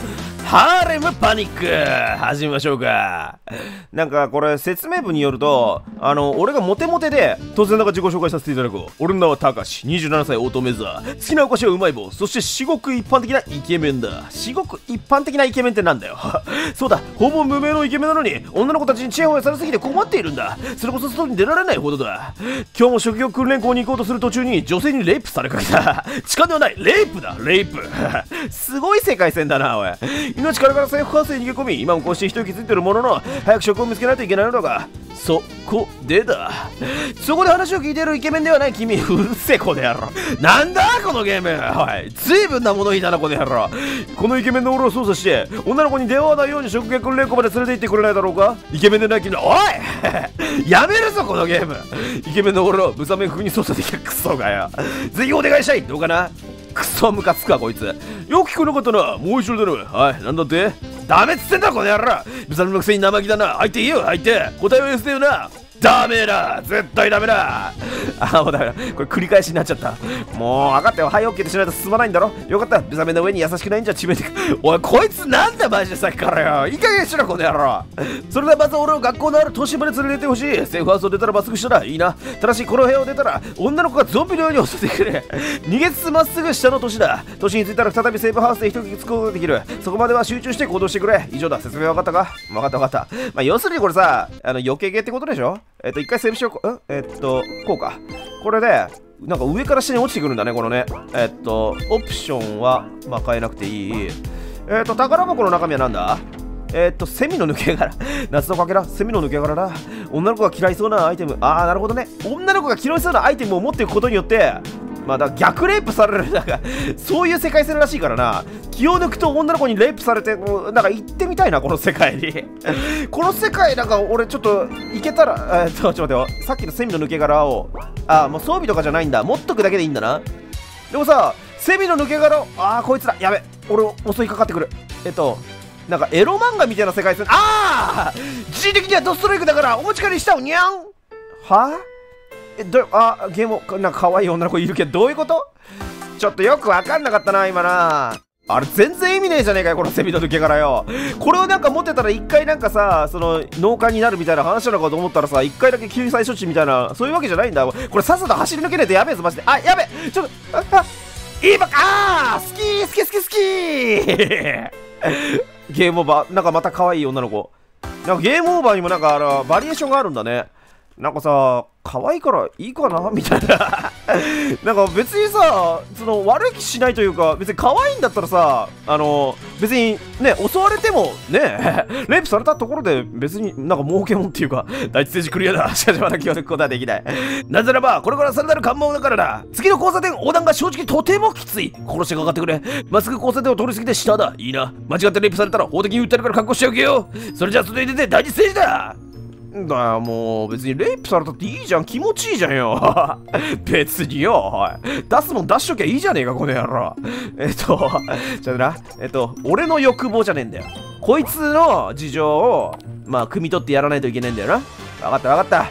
嗯。ハーレムパニック。始めましょうか。なんかこれ説明文によるとあの俺がモテモテで突然なんか自己紹介させていただこう。俺の名はたかし。27歳乙女座好きなお菓子はうまい棒。そして至極一般的なイケメンだ。至極一般的なイケメンってなんだよ。そうだ。ほぼ無名のイケメンなのに女の子たちにチヤホヤされすぎて困っているんだ。それこそ外に出られないほどだ。今日も職業訓練校に行こうとする途中に女性にレイプされかけた。痴漢ではない。レイプだ。レイプ。すごい世界線だなおい。命からからセーフハウスに逃げ込み今もこうして一息ついてるものの早く職を見つけないといけないのがそこでだ。そこで話を聞いているイケメンではない君うるせえ子でやろ。なんだこのゲーム。おい。随分な物言いだなこの野郎このイケメンの俺を操作して女の子に出会わないように職業訓練校まで連れて行ってくれないだろうか。イケメンでない君のおい やめるぞこのゲーム。イケメンの俺を無様風に操作できたクソがよ。ぜひお願いしたい。どうかな？クソムカつくわこいつ。よく聞こえなかったな。もう一度頼む。はいなんだって？ダメっつってんだこの野郎。ブサルのくせに生意気だな。相手言えよ相手答えを寄せよな。ダメだ。絶対ダメだ。あもうダメだ。これ繰り返しになっちゃった。もう分かったよ。はいオッケーってしないと進まないんだろ。よかった。ブサメの上に優しくないんじゃ。致命的おいこいつなんだマジでさっきからよ。いい加減しろこの野郎。それではまず俺を学校のある都市まで連れてってほしい。セーフハウスを出たらまっすぐしたら。いいな。ただしこの部屋を出たら女の子がゾンビのように襲ってくれ。逃げつつまっすぐ下の都市だ。都市に着いたら再びセーフハウスで一息つくことができる。そこまでは集中して行動してくれ。以上だ。説明分かったか？分かった分かった。まあ要するにこれさあの余計ゲってことでしょ？えっと、一回セーブしよう。んえっと、こうか。これで、なんか上から下に落ちてくるんだね、このね。えっと、オプションは、まあ、変えなくていい。えっと、宝箱の中身は何だ？えっと、セミの抜け殻。夏のかけら、セミの抜け殻だ。女の子が嫌いそうなアイテム。ああ、なるほどね。女の子が嫌いそうなアイテムを持っていくことによって、まあだ逆レイプされるなんかそういう世界線らしいからな。気を抜くと女の子にレイプされてなんか行ってみたいなこの世界に。この世界なんか俺ちょっと行けたらえっとちょっと待ってよ。さっきのセミの抜け殻をあもう装備とかじゃないんだ。持っとくだけでいいんだな。でもさセミの抜け殻ああこいつらやべ俺襲いかかってくる。えっとなんかエロ漫画みたいな世界線。ああ自的にはドストライクだからお持ち帰りしたおにゃん。は？あえどあゲームなんか可愛い女の子いるけどどういうこと？ちょっとよく分かんなかったな今な。あれ全然意味ねえじゃねえかよこのセミの抜け殻よ。これをなんか持ってたら一回なんかさその農家になるみたいな話なのかと思ったらさ一回だけ救済処置みたいなそういうわけじゃないんだ。これさっさと走り抜けねえとやべえぞマジで。あやべちょっとああ今あー好き好き好き好きゲームオーバーなんかまた可愛い女の子。なんかゲームオーバーにもなんかあのバリエーションがあるんだね。なんかさ可愛いからいいかな？みたいな。なんか別にさその悪い気しないというか別に可愛いんだったらさあの別にね襲われてもね レイプされたところで別になんか儲けもんっていうか第一ステージクリアだしかしまだ気を抜くことはできない。なぜならばこれからさらなる関門だからだ次の交差点横断が正直とてもきつい。殺してかかってくれ。まっすぐ交差点を通り過ぎて下だ。いいな。間違ってレイプされたら法的に訴えるから覚悟しておけよ。それじゃあ外に出て第二ステージだ。だよもう別にレイプされたっていいじゃん。気持ちいいじゃんよ。別によ出すもん出しときゃいいじゃねえかこの野郎。えっとちょっとな。えっと俺の欲望じゃねえんだよ。こいつの事情をまあ汲み取ってやらないといけないんだよな。分かった分かった。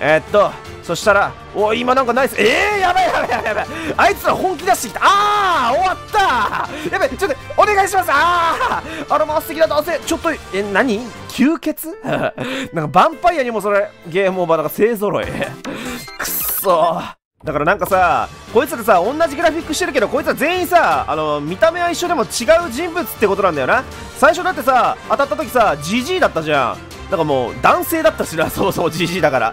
えっとそしたら、おい今なんかナイス。えー、やばいやばいやばいやばい。あいつら本気出してきた。あー、終わったやばい、ちょっと、お願いしますあーあら、まあ、素敵だ、男性。ちょっと、え、何？吸血？なんか、ヴァンパイアにもそれ、ゲームオーバーなんか勢揃い。くっそだからなんかさ、こいつらさ、同じグラフィックしてるけど、こいつら全員さ、あの、見た目は一緒でも違う人物ってことなんだよな。最初だってさ、当たった時さ、GG だったじゃん。なんかもう男性だったしな、そもそも GG だから。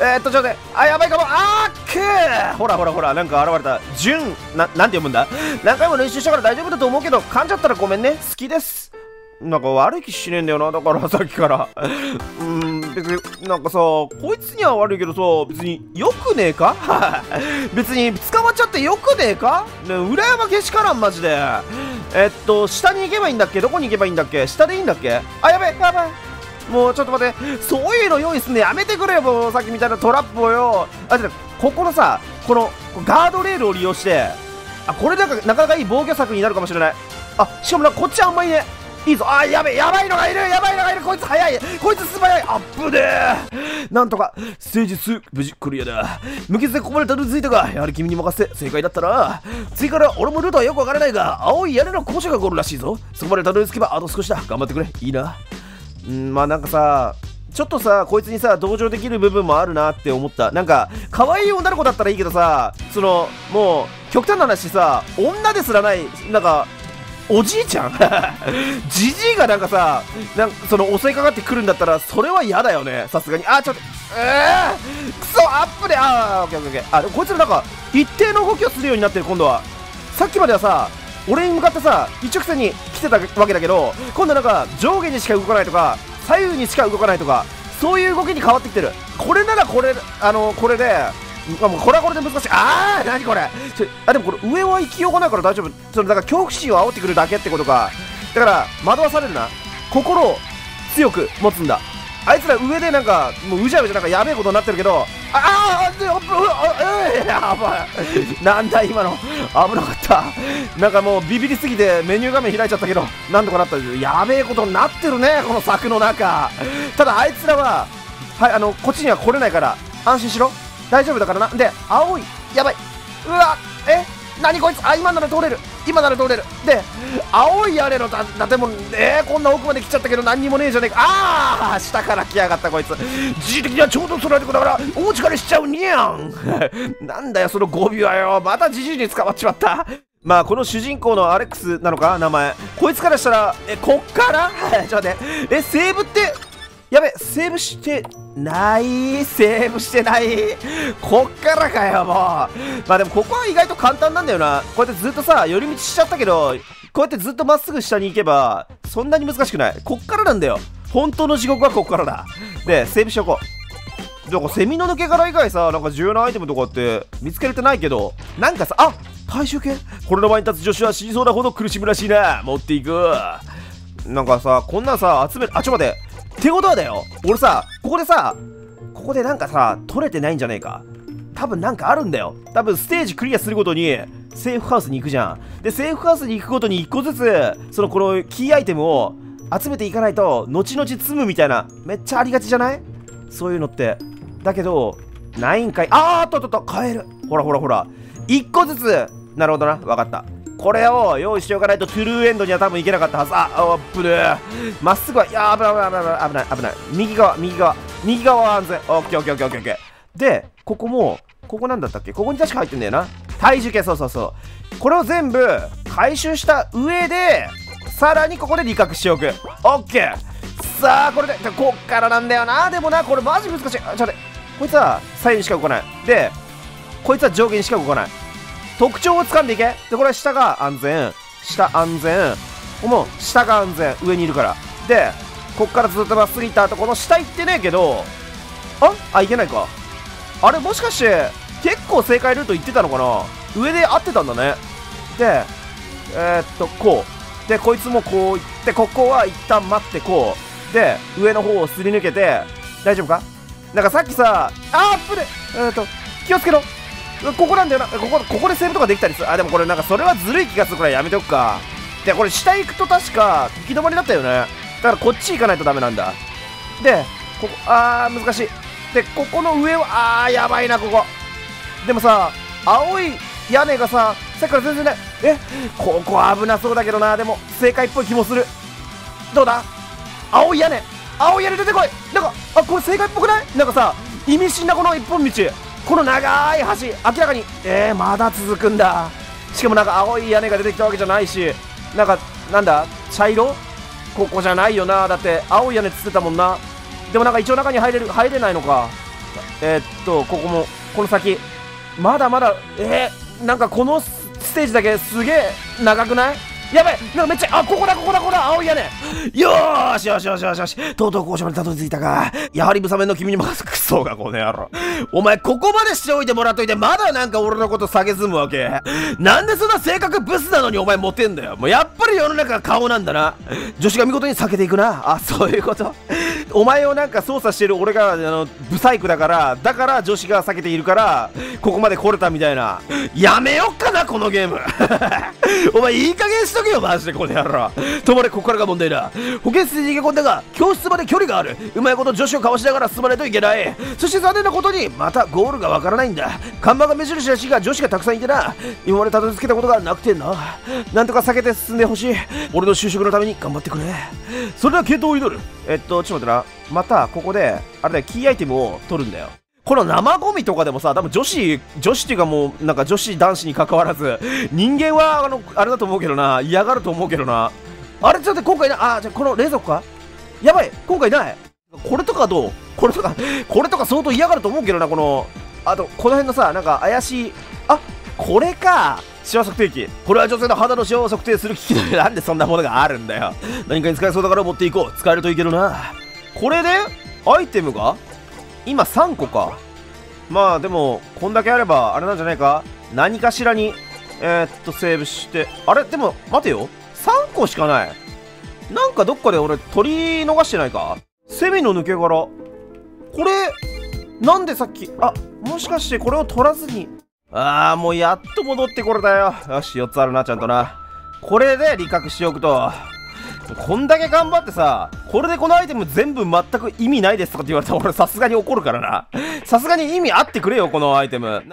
え、っと、ちょっとね、あ、やばいかも、あーくーほらほらほら、なんか現れた。純、な、なんて読むんだ？何回も練習したから大丈夫だと思うけど、噛んじゃったらごめんね。好きです。なんか悪い気しねえんだよな、だからさっきから。うん、別に、なんかさ、こいつには悪いけどさ、別によくねえか？別に捕まっちゃってよくねえか？ね裏山けしからん、マジで。えっと、下に行けばいいんだっけ？どこに行けばいいんだっけ？下でいいんだっけ？あ、やべえやばい。もうちょっと待ってそういうの用意すんのやめてくれよもうさっきみたいなトラップをよ。あここのさこのガードレールを利用してあこれなんかなかなかいい防御策になるかもしれない。あしかもなこっちあんまりねいいぞ。あやべやばいのがいるやばいのがいる。こいつ早い。こいつ素早い。アップでなんとかステージ2無事クリアだ。無傷でここまでたどり着いたがやはり君に任せて正解だったな。次から俺もルートはよくわからないが青い屋根の校舎がゴールらしいぞ。そこまでたどり着けばあと少しだ。頑張ってくれ。いいな。うんまあなんかさちょっとさこいつにさ同情できる部分もあるなって思った。なんか可愛い女の子だったらいいけどさそのもう極端な話さ女ですらないなんかおじいちゃん？じじいがなんかさなんかその襲いかかってくるんだったらそれは嫌だよね。さすがに。あちょっとえー、クソアップであーオッケーオッケーあこいつらなんか一定の動きをするようになってる今度は。さっきまではさ俺に向かってさ一直線に来てたわけだけど今度なんか上下にしか動かないとか左右にしか動かないとかそういう動きに変わってきてる。これならこれあのこれであもうこれはこれで難しい。ああ何これ。あでもこれ上は行きようがないから大丈夫。それだから恐怖心を煽ってくるだけってことか。だから惑わされるな。心を強く持つんだ。あいつら上でなんかもううじゃうじゃなんかやべえことになってるけどああでああやばい。なんだ今の。危なかった。なんかもうビビりすぎてメニュー画面開いちゃったけどなんとかなったやべえことになってるねこの柵の中。ただあいつらははいあのこっちには来れないから安心しろ。大丈夫だからな。で青いやばい。うわえ何こいつあ今なら通れる。今なら通れる。で青い屋根の建物えー、こんな奥まで来ちゃったけど何にもねえじゃねえか。ああ下から来やがったこいつ。時事的にはちょうどそられてくだからお持ち帰しちゃうにゃん。なんだよその語尾はよ。またじじいに捕まっちまった。まあこの主人公のアレックスなのか名前。こいつからしたらえこっから？ちょっと待って。えセーブってやべセーブしてない。セーブしてない。こっからかよもう。まあでもここは意外と簡単なんだよな。こうやってずっとさ寄り道しちゃったけどこうやってずっとまっすぐ下に行けばそんなに難しくない。こっからなんだよ。本当の地獄はこっからだ。でセーブしとこう。なんかセミの抜け殻以外さなんか重要なアイテムとかって見つけれてないけどなんかさあ体重計これの前に立つ女子は死にそうなほど苦しむらしいな。持っていく。なんかさこんなんさ集める。あちょっと待って。ってことはだよ。俺さここでさここでなんかさ取れてないんじゃねえか。多分なんかあるんだよ。多分ステージクリアするごとにセーフハウスに行くじゃん。でセーフハウスに行くごとに1個ずつそのこのキーアイテムを集めていかないと後々積むみたいなめっちゃありがちじゃない？そういうのって。だけどないんかいあーっとっとっと買える。ほらほらほら。1個ずつ。なるほどな。分かった。これを用意しておかないとトゥルーエンドには多分いけなかったはず。あアップルまっすぐはいや危ない危ない危ない危ない。危ない右側右側右側は安全。オッケーオッケーオッケーオッケーでここもここなんだったっけ？ここに確か入ってんだよな。体重計そうそうそう。これを全部回収した上でさらにここで利確しておく。オッケー。さあこれでこっからなんだよな。でもなこれマジ難しい。ちょっと待って。こいつは左右にしか動かない。でこいつは上下にしか動かない。特徴をつかんでいけ。でこれは下が安全。下安全。もう下が安全。上にいるから。でこっからずっとまっすぐ行った後この下行ってねえけど。ああいけないか。あれもしかして結構正解ルート行ってたのかな。上で合ってたんだね。でえー、っとこう。でこいつもこう行ってここは一旦待ってこう。で上の方をすり抜けて大丈夫か？なんかさっきさあーアップでえー、っと気をつけろ。ここなんだよな。ここここでセーブとかできたりする。あでもこれなんかそれはずるい気がする。からやめとくか。でこれ下行くと確か行き止まりだったよね。だからこっち行かないとダメなんだ。でここあー難しい。でここの上はあーやばいなここ。でもさ青い屋根がささっきから全然ない。え？ここ危なそうだけどな。でも正解っぽい気もする。どうだ？青い屋根。青い屋根出てこい。なんかあこれ正解っぽくない？なんかさ意味深なこの一本道。この長い橋明らかにえー、まだ続くんだ。しかもなんか青い屋根が出てきたわけじゃないしなんかなんだ茶色？ここじゃないよな。だって青い屋根つってたもんな。でもなんか一応中に入れる入れないのか。えー、っとここもこの先。まだまだえー、なんかこのステージだけすげえ長くない？やばい。なんかめっちゃあここだここだここだ。青い屋根。よーしよしよしよしよし。とうとう交渉までたどり着いたか。やはりブサメの君に任せクソがこの野郎。お前ここまでしておいてもらっといてまだなんか俺のこと下げすむわけ。なんでそんな性格ブスなのにお前モテんだよ。もうやっぱり世の中が顔なんだな。女子が見事に避けていくな。あそういうこと。お前をなんか操作してる俺があのブサイクだからだから女子が避けているからここまで来れたみたいな。やめよっかなこのゲーム。お前いい加減しとけよマジでこの野郎。ともれここからが問題だ。保健室に逃げ込んだが教室まで距離がある。うまいこと女子をかわしながら進まないといけない。そして残念なことにまたゴールがわからないんだ。看板が目印らしいが女子がたくさんいてな。今までたどり着けたことがなくてな。なんとか避けて進んでほしい。俺の就職のために頑張ってくれ。それでは健闘を祈る。えっとちょっと待ってな。またここであれだよ。キーアイテムを取るんだよ。この生ゴミとかでもさ、多分女子、女子っていうかもう、なんか女子男子に関わらず、人間は、あの、あれだと思うけどな、嫌がると思うけどな。あれちょっと今回な、あ、じゃこの冷蔵庫か？やばい。今回ない。これとかどう？これとか、これとか相当嫌がると思うけどな、この、あと、この辺のさ、なんか怪しい、あ、これか。シワ測定器。これは女性の肌のシワを測定する機器だよなんでそんなものがあるんだよ。何かに使えそうだから持っていこう。使えるといいけどな。これでアイテムが？今3個か。まあでもこんだけあればあれなんじゃないか？何かしらにえー、っとセーブして。あれ？でも待てよ。3個しかない。なんかどっかで俺取り逃してないか？セミの抜け殻。これなんでさっきあもしかしてこれを取らずにああもうやっと戻ってこれだよよし4つあるなちゃんとなこれで理覚しておくとこんだけ頑張ってさ、これでこのアイテム全部全く意味ないですとかって言われたら俺さすがに怒るからな。さすがに意味あってくれよ、このアイテム。